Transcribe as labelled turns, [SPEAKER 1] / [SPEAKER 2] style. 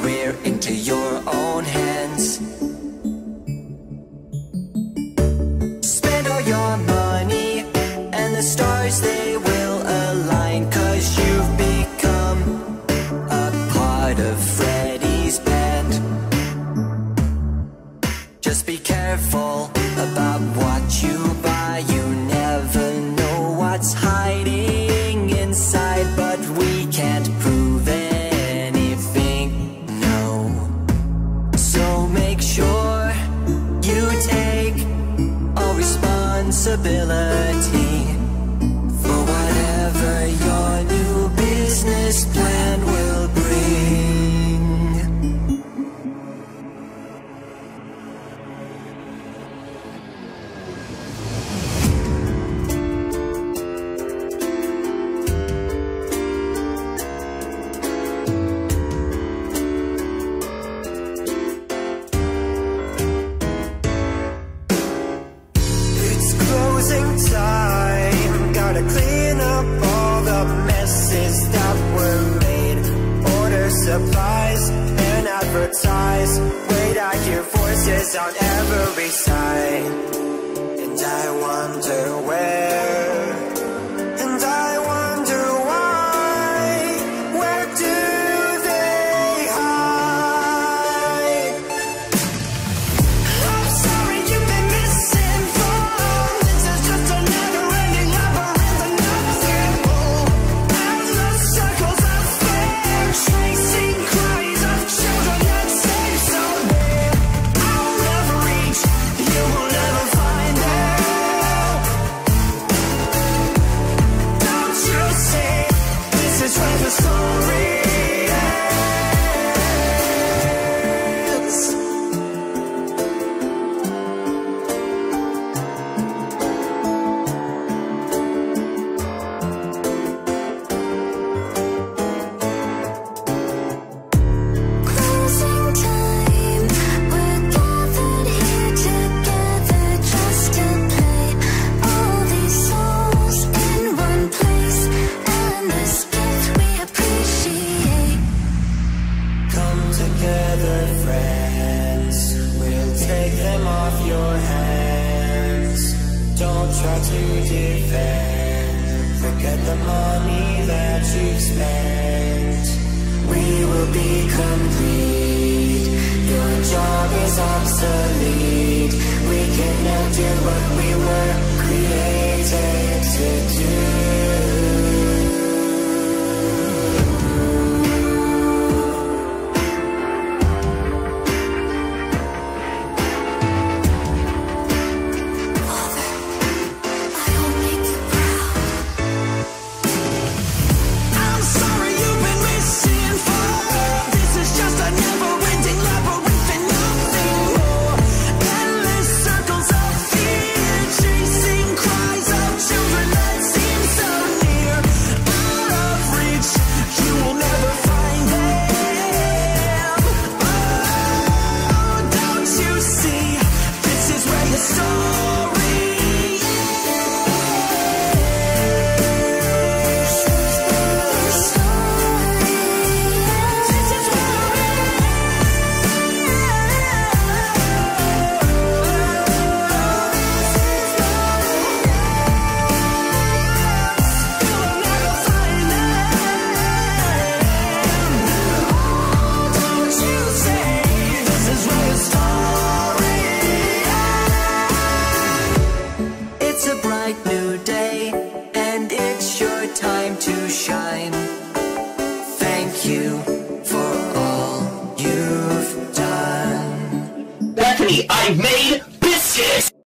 [SPEAKER 1] career into your own hands. Spend all your money and the stars they will align Cause you've become a part of Freddy's band. Just be careful. possibility. Wait, I hear voices on every side. And I wonder where Take them off your hands. Don't try to defend. Forget the money that you've spent. We will be complete. Your job is obsolete. We can now do what we were created to do. you for all you've done.
[SPEAKER 2] Bethany, I made biscuits!